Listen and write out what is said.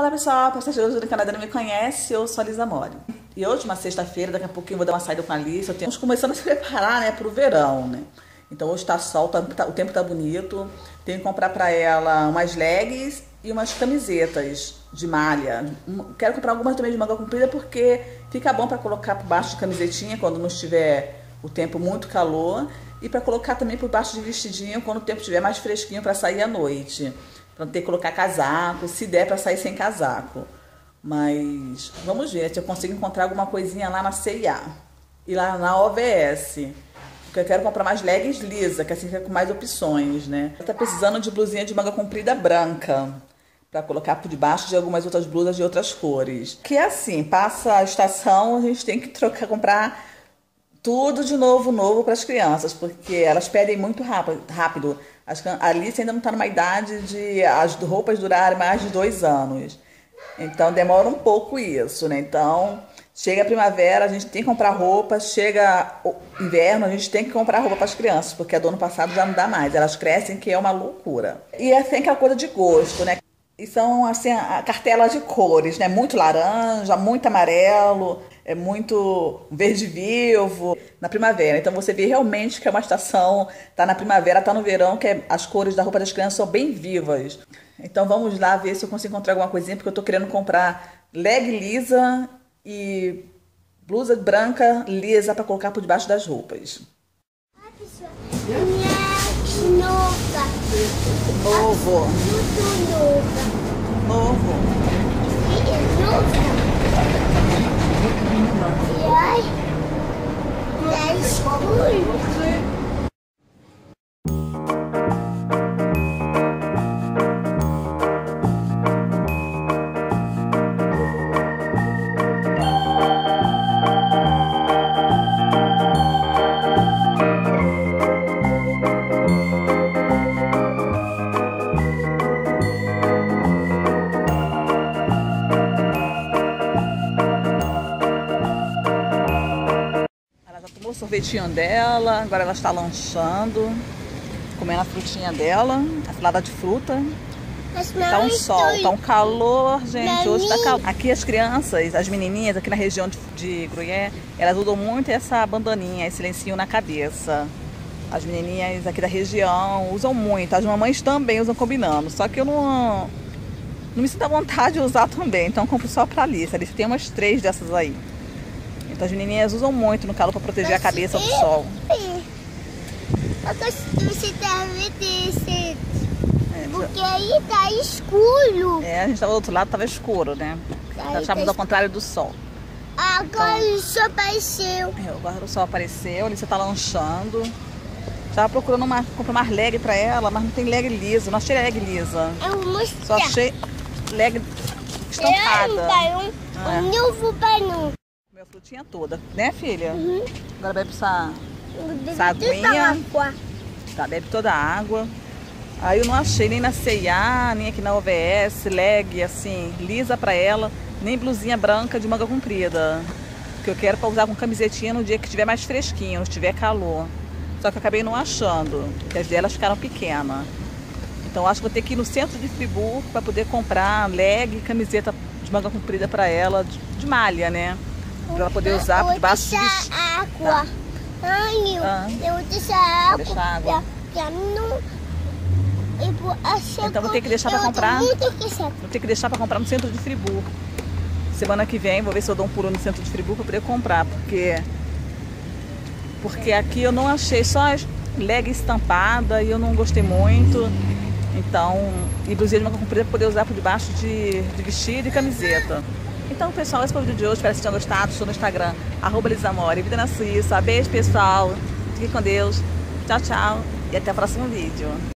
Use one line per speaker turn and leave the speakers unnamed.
Olá pessoal, para vocês do canal não me conhece, eu sou a Lisa Mori. E hoje, uma sexta-feira, daqui a pouquinho eu vou dar uma saída com a Alice. Estamos começando a se preparar né, para o verão, né? Então hoje está sol, tá, tá, o tempo tá bonito. Tenho que comprar para ela umas leggings e umas camisetas de malha. Quero comprar algumas também de manga comprida porque fica bom para colocar por baixo de camisetinha quando não estiver o tempo muito calor e para colocar também por baixo de vestidinho quando o tempo estiver mais fresquinho para sair à noite. Para não ter que colocar casaco, se der para sair sem casaco. Mas vamos ver se eu consigo encontrar alguma coisinha lá na CIA e lá na OVS. Porque eu quero comprar mais leggings lisa, que assim fica com mais opções, né? Eu tá precisando de blusinha de manga comprida branca para colocar por debaixo de algumas outras blusas de outras cores. Que é assim, passa a estação, a gente tem que trocar, comprar tudo de novo, novo para as crianças, porque elas pedem muito rápido. A Alice ainda não está numa idade de as roupas durarem mais de dois anos. Então demora um pouco isso, né? Então chega a primavera, a gente tem que comprar roupa, chega o inverno, a gente tem que comprar roupa para as crianças, porque a do ano passado já não dá mais. Elas crescem, que é uma loucura. E é assim aquela coisa de gosto, né? E são assim a cartela de cores, né? Muito laranja, muito amarelo, é muito verde vivo na primavera. Então você vê realmente que é uma estação, tá na primavera, tá no verão, que é, as cores da roupa das crianças são bem vivas. Então vamos lá ver se eu consigo encontrar alguma coisinha, porque eu tô querendo comprar leg lisa e blusa branca lisa para colocar por debaixo das roupas. Novo.
Muito novo.
Novo.
Novo. E ai, é escuro.
O sorvetinho dela, agora ela está lanchando, comendo a frutinha dela, a salada de fruta. Tá um sol, tá um calor, gente. Hoje tá calor. Aqui as crianças, as menininhas aqui na região de, de Gruyère, elas usam muito essa bandaninha, esse lencinho na cabeça. As menininhas aqui da região usam muito. As mamães também usam combinando. Só que eu não, não me sinto à vontade de usar também. Então eu compro só pra Alice. Alice tem umas três dessas aí. As menininhas usam muito no calor para proteger a cabeça do sol.
Ter porque aí tá escuro.
É, a gente tava do outro lado, tava escuro, né? Nós estávamos tá ao contrário do sol.
Agora então, o sol apareceu.
É, agora o sol apareceu, ali você tá lanchando. Tava procurando uma, comprar mais leg pra ela, mas não tem leg lisa. Não achei leg lisa.
Eu mostrei.
Só achei leg estampada.
Eu um, um é. novo banho
a frutinha toda, né, filha?
Uhum.
Agora bebe essa, essa aguinha.
Água.
Tá, bebe toda a água. Aí eu não achei nem na C&A, nem aqui na OVS, leg, assim, lisa pra ela, nem blusinha branca de manga comprida. Que eu quero pra usar com camisetinha no dia que estiver mais fresquinho, não estiver calor. Só que eu acabei não achando, porque as delas ficaram pequenas. Então acho que vou ter que ir no centro de Friburgo para poder comprar leg e camiseta de manga comprida para ela, de, de malha, né? Pra ela poder usar por debaixo
de água. Tá. Ai, ah. eu vou deixar água.
Deixar água.
Pra, não...
Então vou ter que deixar para comprar. Vou ter que deixar para comprar no centro de Friburgo. Semana que vem vou ver se eu dou um pulo no centro de Friburgo para poder comprar, porque porque aqui eu não achei só as leg estampada e eu não gostei muito. Então, e blusinha de manga comprida para poder usar por debaixo de, de vestido e camiseta. Então, pessoal, esse foi o vídeo de hoje. Espero que vocês tenham gostado. Estou no Instagram, arroba Vida na Suíça. Beijo, pessoal. Fique com Deus. Tchau, tchau. E até o próximo vídeo.